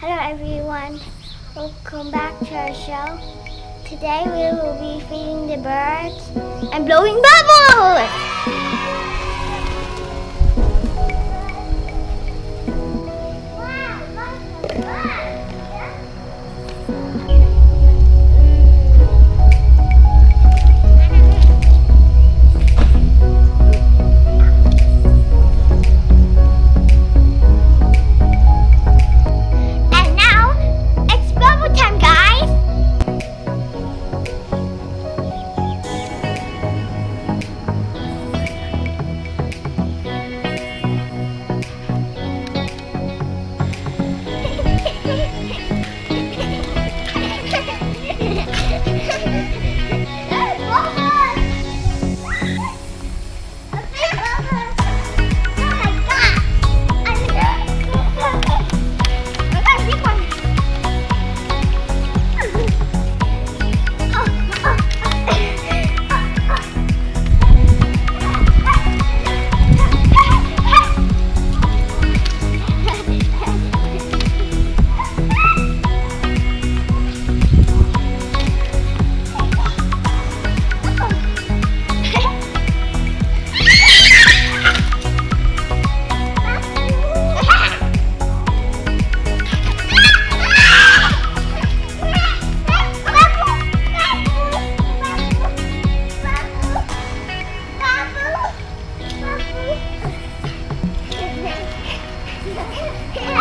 Hello everyone, welcome back to our show. Today we will be feeding the birds and blowing bubbles! And Babu!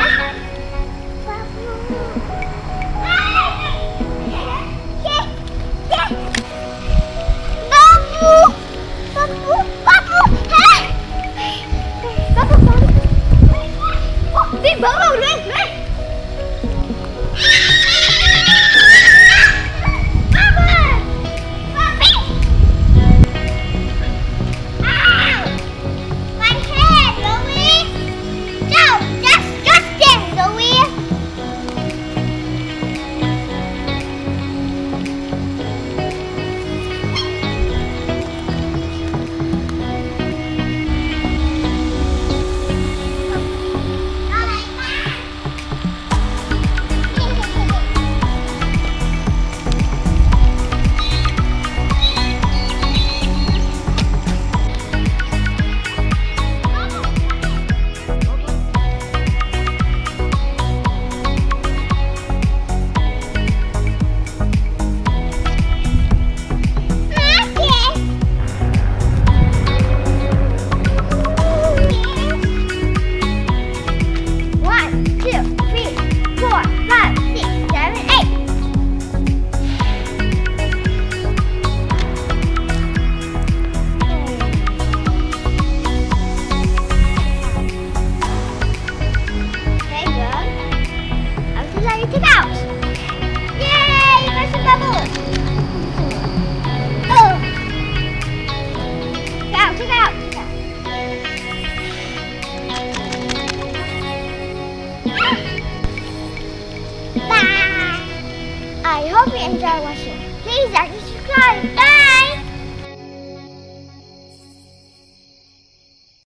Enjoy watching. Please like and subscribe. Bye.